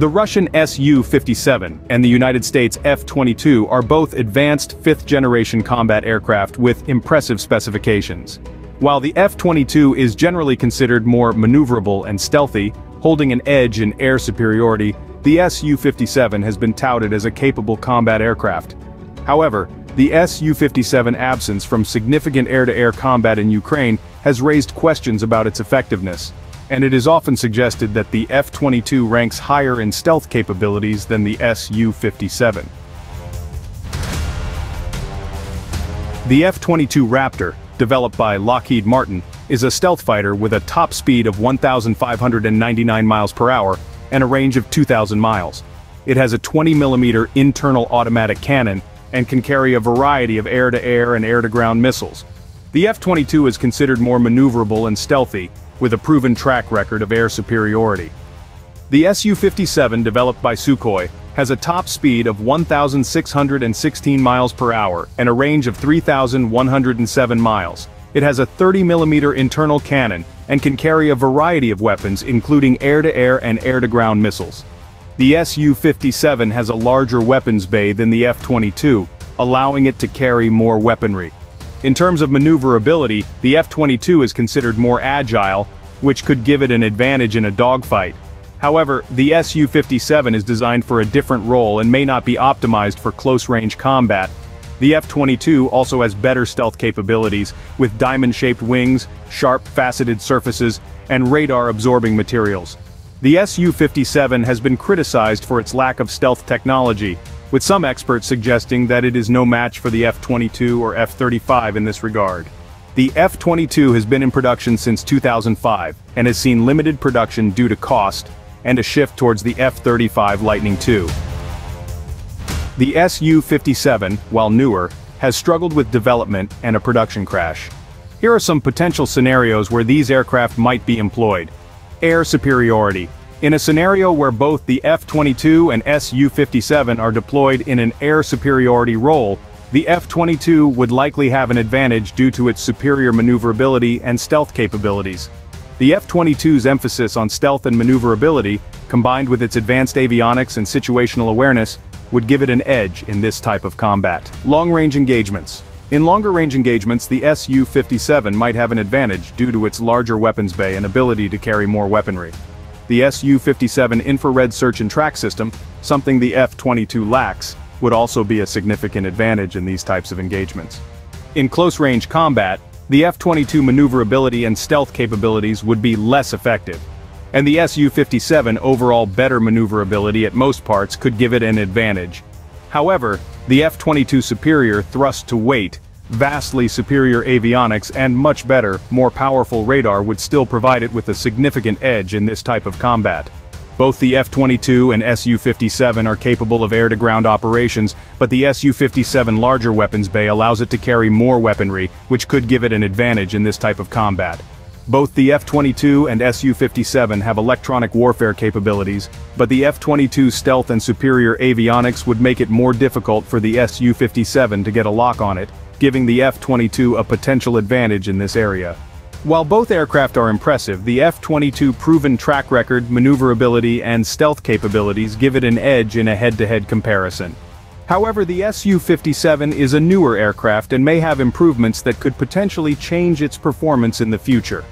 The Russian Su-57 and the United States F-22 are both advanced fifth-generation combat aircraft with impressive specifications. While the F-22 is generally considered more maneuverable and stealthy, holding an edge in air superiority, the Su-57 has been touted as a capable combat aircraft. However, the Su-57 absence from significant air-to-air -air combat in Ukraine has raised questions about its effectiveness, and it is often suggested that the F-22 ranks higher in stealth capabilities than the Su-57. The F-22 Raptor, developed by Lockheed Martin, is a stealth fighter with a top speed of 1,599 miles per hour and a range of 2,000 miles. It has a 20mm internal automatic cannon and can carry a variety of air-to-air -air and air-to-ground missiles. The F-22 is considered more maneuverable and stealthy, with a proven track record of air superiority. The Su-57 developed by Sukhoi has a top speed of 1,616 miles per hour and a range of 3,107 miles. It has a 30mm internal cannon and can carry a variety of weapons including air-to-air -air and air-to-ground missiles. The Su-57 has a larger weapons bay than the F-22, allowing it to carry more weaponry. In terms of maneuverability, the F-22 is considered more agile, which could give it an advantage in a dogfight. However, the Su-57 is designed for a different role and may not be optimized for close-range combat. The F-22 also has better stealth capabilities, with diamond-shaped wings, sharp faceted surfaces, and radar-absorbing materials. The Su-57 has been criticized for its lack of stealth technology, with some experts suggesting that it is no match for the F-22 or F-35 in this regard. The F-22 has been in production since 2005, and has seen limited production due to cost, and a shift towards the F-35 Lightning II. The Su-57, while newer, has struggled with development and a production crash. Here are some potential scenarios where these aircraft might be employed. Air superiority. In a scenario where both the F-22 and Su-57 are deployed in an air superiority role, the F-22 would likely have an advantage due to its superior maneuverability and stealth capabilities. The F-22's emphasis on stealth and maneuverability, combined with its advanced avionics and situational awareness, would give it an edge in this type of combat. Long-range engagements. In longer-range engagements the Su-57 might have an advantage due to its larger weapons bay and ability to carry more weaponry. The Su-57 infrared search and track system, something the F-22 lacks, would also be a significant advantage in these types of engagements. In close-range combat, the F-22 maneuverability and stealth capabilities would be less effective, and the Su-57 overall better maneuverability at most parts could give it an advantage. However, the F-22 superior thrust to weight vastly superior avionics and much better, more powerful radar would still provide it with a significant edge in this type of combat. Both the F-22 and Su-57 are capable of air-to-ground operations, but the Su-57 larger weapons bay allows it to carry more weaponry, which could give it an advantage in this type of combat. Both the F-22 and Su-57 have electronic warfare capabilities, but the F-22's stealth and superior avionics would make it more difficult for the Su-57 to get a lock on it, giving the F-22 a potential advantage in this area. While both aircraft are impressive, the F-22 proven track record, maneuverability, and stealth capabilities give it an edge in a head-to-head -head comparison. However the Su-57 is a newer aircraft and may have improvements that could potentially change its performance in the future.